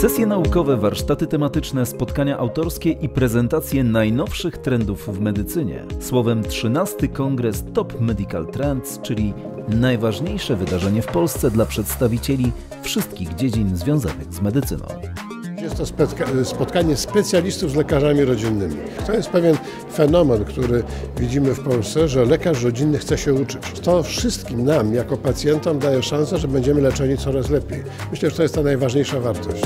Sesje naukowe, warsztaty tematyczne, spotkania autorskie i prezentacje najnowszych trendów w medycynie. Słowem 13 Kongres Top Medical Trends, czyli najważniejsze wydarzenie w Polsce dla przedstawicieli wszystkich dziedzin związanych z medycyną. Jest to spotkanie specjalistów z lekarzami rodzinnymi. To jest pewien fenomen, który widzimy w Polsce, że lekarz rodzinny chce się uczyć. To wszystkim nam, jako pacjentom, daje szansę, że będziemy leczeni coraz lepiej. Myślę, że to jest ta najważniejsza wartość.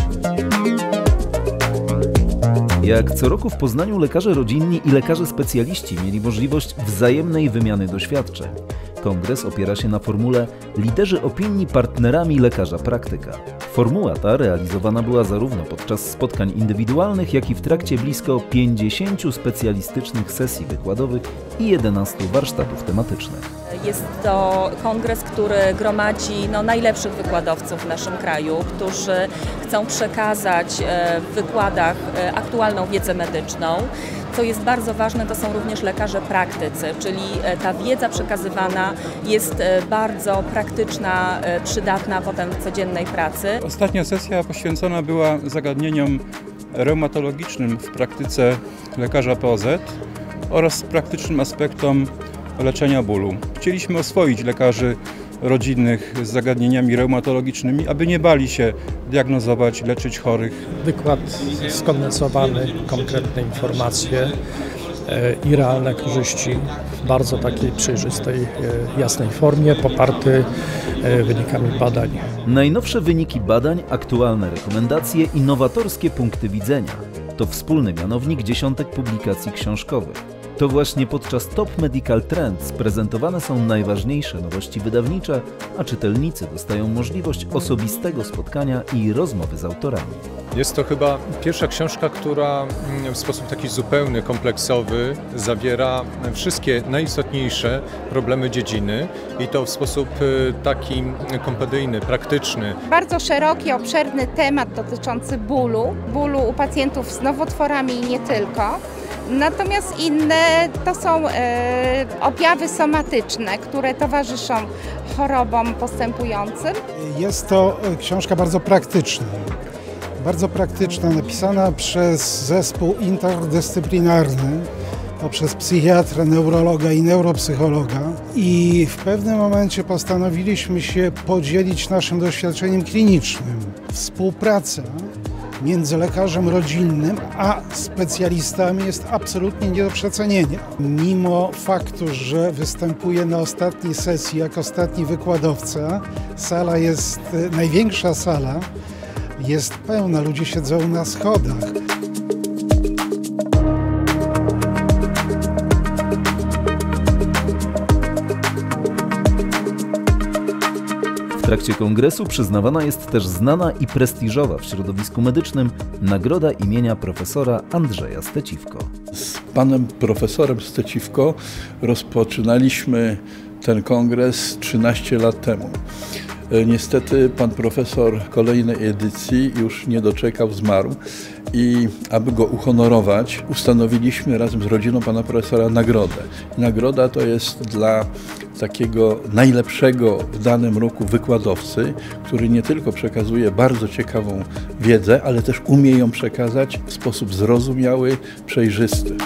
Jak co roku w Poznaniu lekarze rodzinni i lekarze specjaliści mieli możliwość wzajemnej wymiany doświadczeń. Kongres opiera się na formule liderzy opinii partnerami lekarza praktyka. Formuła ta realizowana była zarówno podczas spotkań indywidualnych, jak i w trakcie blisko 50 specjalistycznych sesji wykładowych i 11 warsztatów tematycznych. Jest to kongres, który gromadzi no, najlepszych wykładowców w naszym kraju, którzy chcą przekazać e, w wykładach e, aktualną wiedzę medyczną. Co jest bardzo ważne, to są również lekarze praktycy, czyli e, ta wiedza przekazywana jest bardzo praktyczna, przydatna potem w codziennej pracy. Ostatnia sesja poświęcona była zagadnieniom reumatologicznym w praktyce lekarza POZ oraz praktycznym aspektom leczenia bólu. Chcieliśmy oswoić lekarzy rodzinnych z zagadnieniami reumatologicznymi, aby nie bali się diagnozować, leczyć chorych. Wykład skondensowany, konkretne informacje e, i realne korzyści w bardzo takiej przejrzystej, e, jasnej formie, poparty e, wynikami badań. Najnowsze wyniki badań, aktualne rekomendacje i nowatorskie punkty widzenia to wspólny mianownik dziesiątek publikacji książkowych. To właśnie podczas Top Medical Trends prezentowane są najważniejsze nowości wydawnicze, a czytelnicy dostają możliwość osobistego spotkania i rozmowy z autorami. Jest to chyba pierwsza książka, która mm, w sposób taki zupełny, kompleksowy zawiera wszystkie najistotniejsze problemy dziedziny i to w sposób y, taki kompedyjny, praktyczny. Bardzo szeroki, obszerny temat dotyczący bólu, bólu u pacjentów z nowotworami i nie tylko. Natomiast inne to są e, objawy somatyczne, które towarzyszą chorobom postępującym. Jest to książka bardzo praktyczna. Bardzo praktyczna, napisana przez zespół interdyscyplinarny, poprzez psychiatrę, neurologa i neuropsychologa. I w pewnym momencie postanowiliśmy się podzielić naszym doświadczeniem klinicznym. Współpraca między lekarzem rodzinnym a specjalistami jest absolutnie nie do przecenienia. Mimo faktu, że występuje na ostatniej sesji jako ostatni wykładowca, sala jest największa sala, jest pełna, ludzie siedzą na schodach. Trakcie kongresu przyznawana jest też znana i prestiżowa w środowisku medycznym nagroda imienia profesora Andrzeja Steciwko. Z panem profesorem Steciwko rozpoczynaliśmy ten kongres 13 lat temu. E, niestety pan profesor kolejnej edycji już nie doczekał, zmarł i aby go uhonorować, ustanowiliśmy razem z rodziną pana profesora nagrodę. Nagroda to jest dla takiego najlepszego w danym roku wykładowcy, który nie tylko przekazuje bardzo ciekawą wiedzę, ale też umie ją przekazać w sposób zrozumiały, przejrzysty.